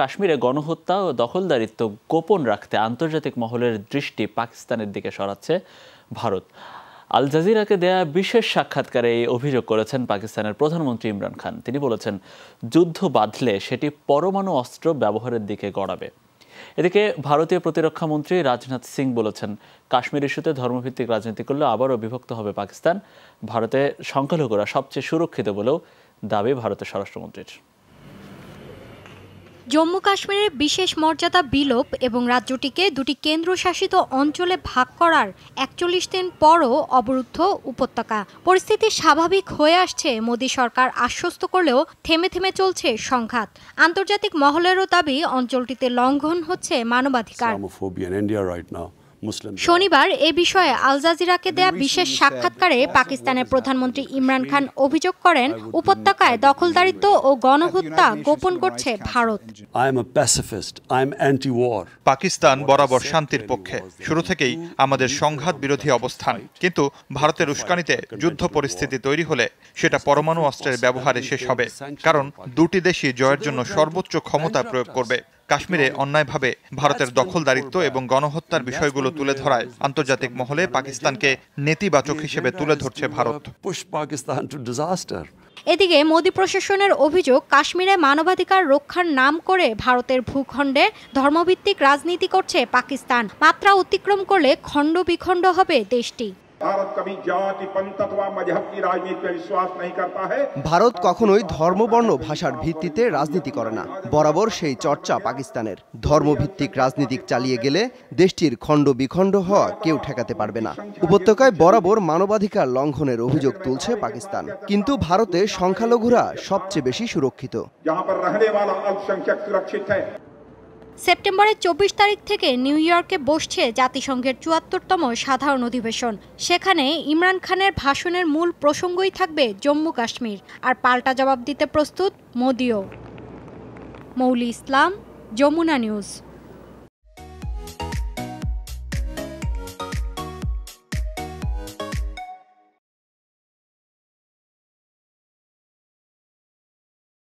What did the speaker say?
কাশ্মীরে গণহত্যা ও দখলদারিত্ব গোপন রাখতে আন্তর্জাতিক মহলের দৃষ্টি পাকিস্তানের দিকে সরাচ্ছে ভারত। আল জাজিরাকে দেয়া বিশেষ সাক্ষাৎকারে এই অভিযোগ করেছেন পাকিস্তানের প্রধানমন্ত্রী ইমরান খান। তিনি বলেছেন, যুদ্ধ বাঁধলে সেটি পরমাণু অস্ত্র ব্যবহারের দিকে গড়াবে। এদিকে ভারতীয় প্রতিরক্ষা মন্ত্রী রাজনাথ সিং বলেছেন, কাশ্মীর ইস্যুতে ধর্মভিত্তিক রাজনীতি করলে আবারও বিভক্ত হবে পাকিস্তান। ভারতে সংখ্যালঘুরা সবচেয়ে সুরক্ষিত বলেও দাবি ভারতের স্বরাষ্ট্রমন্ত্রীর। জম্মু কাশ্মীরের বিশেষ মর্যাদা বিলোপ এবং রাজ্যটিকে দুটি কেন্দ্রশাসিত অঞ্চলে ভাগ করার একচল্লিশ দিন পরও অবরুদ্ধ উপত্যকা। পরিস্থিতি স্বাভাবিক হয়ে আসছে, মোদী সরকার আশ্বস্ত করলেও থেমে থেমে চলছে সংঘাত। আন্তর্জাতিক মহলেরও দাবি, অঞ্চলটিতে লঙ্ঘন হচ্ছে মানবাধিকার। শনিবার এ বিষয়ে আল জাজিরাকে দেয়া বিশেষ সাক্ষাৎকারে পাকিস্তানের প্রধানমন্ত্রী ইমরান খান অভিযোগ করেন উপত্যকায় দখলদারিত্ব ও গণহত্যা গোপন করছে Bharat. I am a pacifist. I am anti-war. Pakistan বরাবর শান্তির পক্ষে। শুরু থেকেই আমাদের সংঘাত বিরোধী অবস্থান। কিন্তু ভারতের উস্কানিতে যুদ্ধ পরিস্থিতি তৈরি হলে সেটা পরমাণু অস্ত্রের ব্যবহারে শেষ হবে। কারণ দুটি দেশই জয়ের জন্য সর্বোচ্চ ক্ষমতা প্রয়োগ করবে। কাশ্মীরে অন্যায়ভাবে ভারতের দখলদারিত্ব এবং গণহত্যার বিষয়গুলো তুলে ধরায় আন্তর্জাতিক মহলে পাকিস্তানকে নেতিবাচক হিসেবে তুলে ধরছে ভারত. এদিকে মোদী প্রশাসনের অভিযোগ কাশ্মীরে মানবাধিকার রক্ষার নাম করে ভারতের ভূখণ্ডে ধর্মভিত্তিক রাজনীতি করছে পাকিস্তান। মাত্রা অতিক্রম করলে খণ্ড বিখণ্ড হবে দেশটি। भारत कभी जाति पंथ अथवा मजहब की राजनीति में विश्वास नहीं करता है ভারত কখনোই ধর্মবর্ণ ভাষার ভিত্তিতে রাজনীতি করে না বরাবর সেই চর্চা পাকিস্তানের ধর্মভিত্তিক রাজনীতিক চালিয়ে গেলে দেশটির খণ্ড বিখণ্ড হওয়া কেউ ঠেকাতে পারবে না উপত্যকায় বরাবর মানবাধিকার লঙ্ঘনের অভিযোগ তুলছে পাকিস্তান কিন্তু ভারতে সংখ্যালঘুরা সবচেয়ে বেশি সুরক্ষিত जहाँ पर रहने वाला अल्पसंख्यक सुरक्षित है সেপ্টেম্বরের চব্বিশ তারিখ থেকে নিউ ইয়র্কে বসছে জাতিসংঘের চুয়াত্তরতম সাধারণ অধিবেশন। সেখানে ইমরান খানের ভাষণের মূল প্রসঙ্গই থাকবে জম্মু কাশ্মীর। আর পাল্টা জবাব দিতে প্রস্তুত মোদিও। মৌলি ইসলাম, যমুনা নিউজ।